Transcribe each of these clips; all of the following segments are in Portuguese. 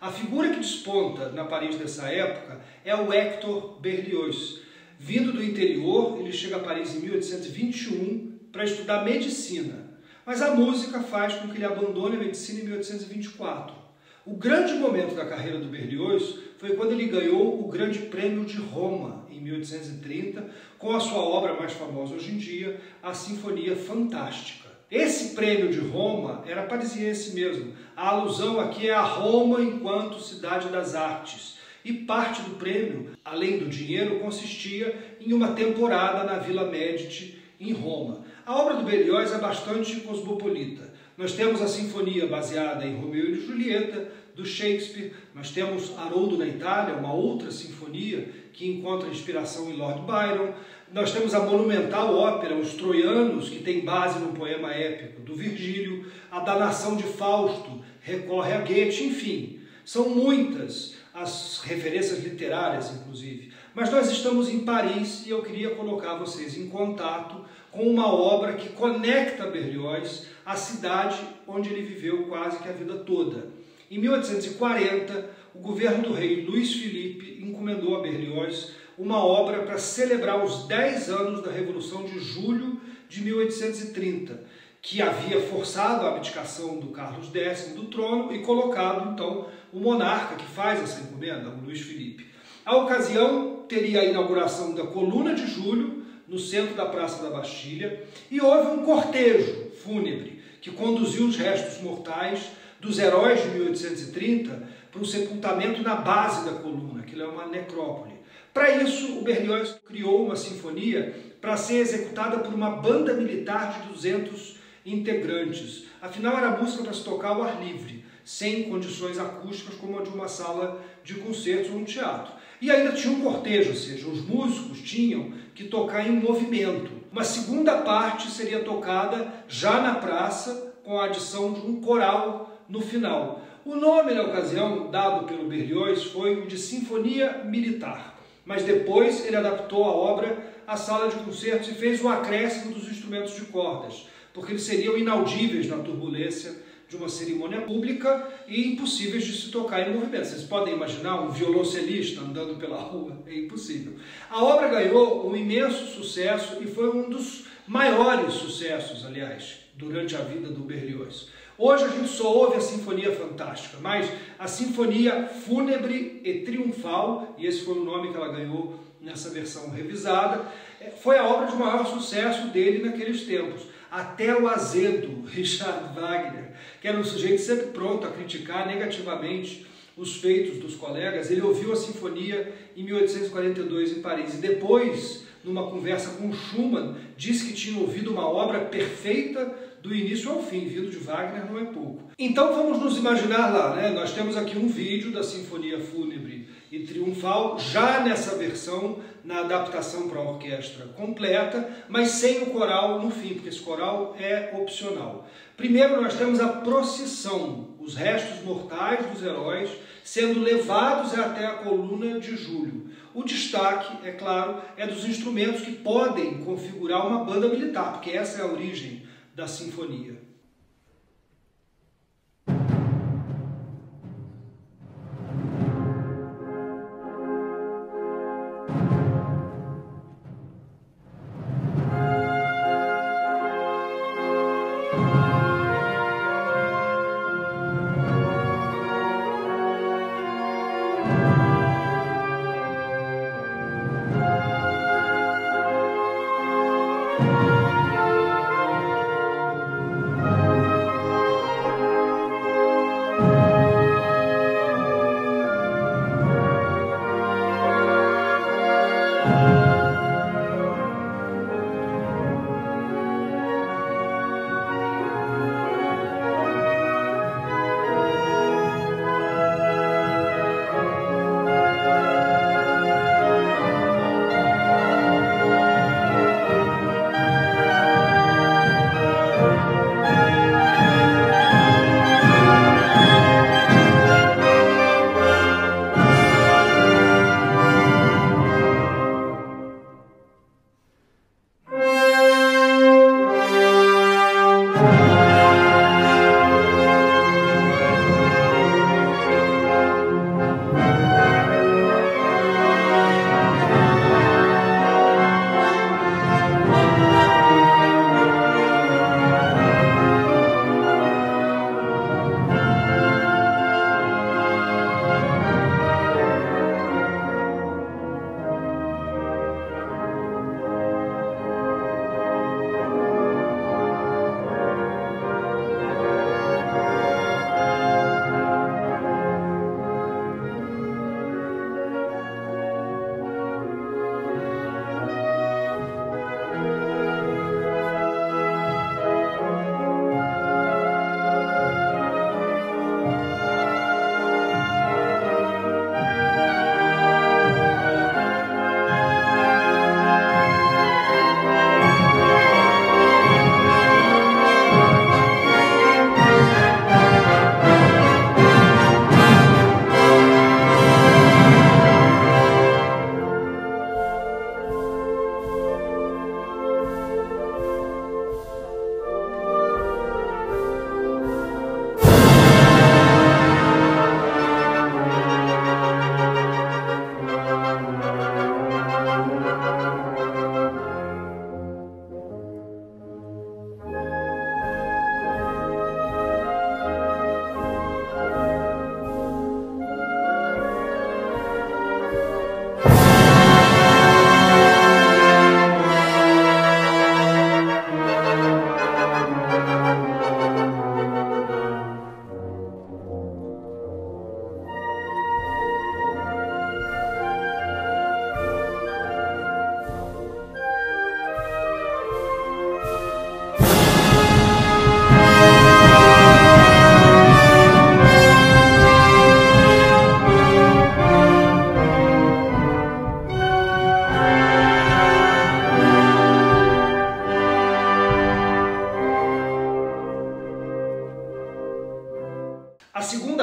A figura que desponta na Paris dessa época é o Hector Berlioz. Vindo do interior, ele chega a Paris em 1821 para estudar medicina, mas a música faz com que ele abandone a medicina em 1824. O grande momento da carreira do Berlioz foi quando ele ganhou o Grande Prêmio de Roma, em 1830, com a sua obra mais famosa hoje em dia, a Sinfonia Fantástica. Esse prêmio de Roma era parisiense mesmo. A alusão aqui é a Roma enquanto cidade das artes. E parte do prêmio, além do dinheiro, consistia em uma temporada na Vila Medici, em Roma. A obra do Berlioz é bastante cosmopolita. Nós temos a sinfonia baseada em Romeu e Julieta, do Shakespeare, nós temos Haroldo na Itália, uma outra sinfonia que encontra inspiração em Lord Byron, nós temos a monumental ópera Os Troianos, que tem base no poema épico do Virgílio, a Danação de Fausto recorre a Goethe, enfim, são muitas as referências literárias, inclusive. Mas nós estamos em Paris e eu queria colocar vocês em contato com uma obra que conecta Berlioz à cidade onde ele viveu quase que a vida toda. Em 1840, o governo do rei Luís Felipe encomendou a Berlioz uma obra para celebrar os 10 anos da Revolução de Julho de 1830, que havia forçado a abdicação do Carlos X do trono e colocado então o monarca que faz essa encomenda, o Luís Felipe. A ocasião teria a inauguração da Coluna de Julho, no centro da Praça da Bastilha, e houve um cortejo fúnebre que conduziu os restos mortais dos heróis de 1830 para o sepultamento na base da coluna, que é uma necrópole. Para isso, o Berlioz criou uma sinfonia para ser executada por uma banda militar de 200 integrantes. Afinal, era música para se tocar ao ar livre, sem condições acústicas como a de uma sala de concertos ou um teatro. E ainda tinha um cortejo, ou seja, os músicos tinham que tocar em movimento. Uma segunda parte seria tocada já na praça, com a adição de um coral no final. O nome na ocasião dado pelo Berlioz foi o de Sinfonia Militar, mas depois ele adaptou a obra à sala de concertos e fez o acréscimo dos instrumentos de cordas, porque eles seriam inaudíveis na turbulência de uma cerimônia pública e impossíveis de se tocar em movimento. Vocês podem imaginar um violoncelista andando pela rua? É impossível. A obra ganhou um imenso sucesso e foi um dos maiores sucessos, aliás, durante a vida do Berlioz. Hoje a gente só ouve a Sinfonia Fantástica, mas a Sinfonia Fúnebre e Triunfal, e esse foi o nome que ela ganhou nessa versão revisada, é, foi a obra de maior sucesso dele naqueles tempos. Até o azedo Richard Wagner, que era um sujeito sempre pronto a criticar negativamente os feitos dos colegas, ele ouviu a sinfonia em 1842 em Paris e depois, numa conversa com Schumann, disse que tinha ouvido uma obra perfeita do início ao fim, vindo de Wagner não é pouco. Então vamos nos imaginar lá, né? Nós temos aqui um vídeo da Sinfonia Fúnebre e Triunfal, já nessa versão, na adaptação para a orquestra completa, mas sem o coral no fim, porque esse coral é opcional. Primeiro nós temos a procissão, os restos mortais dos heróis sendo levados até a coluna de Júlio. O destaque, é claro, é dos instrumentos que podem configurar uma banda militar, porque essa é a origem da sinfonia.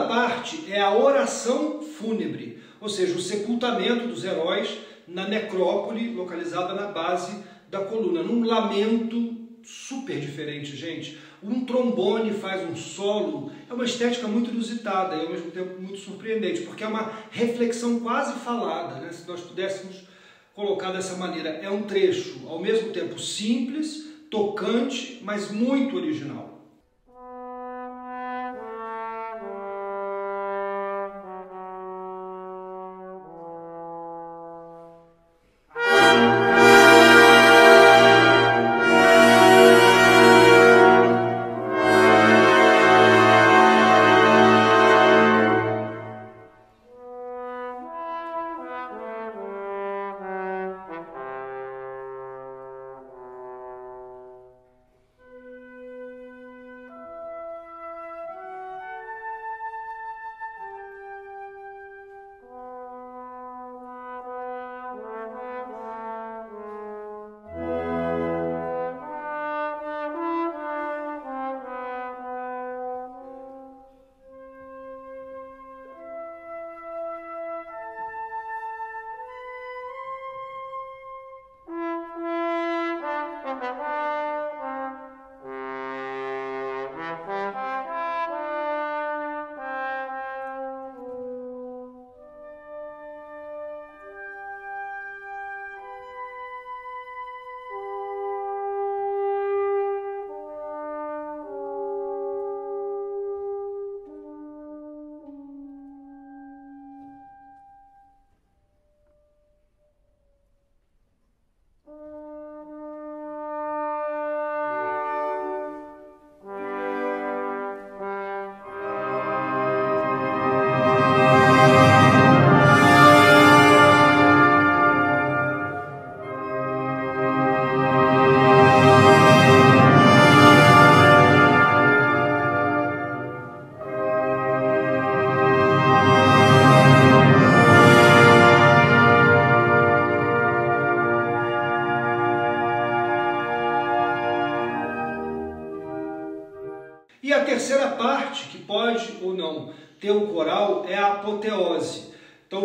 Parte é a oração fúnebre, ou seja, o sepultamento dos heróis na necrópole localizada na base da coluna, num lamento super diferente, gente. Um trombone faz um solo, é uma estética muito inusitada e ao mesmo tempo muito surpreendente, porque é uma reflexão quase falada, né? se nós pudéssemos colocar dessa maneira. É um trecho ao mesmo tempo simples, tocante, mas muito original.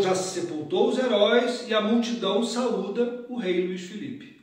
Já se sepultou os heróis e a multidão saúda o rei Luís Felipe.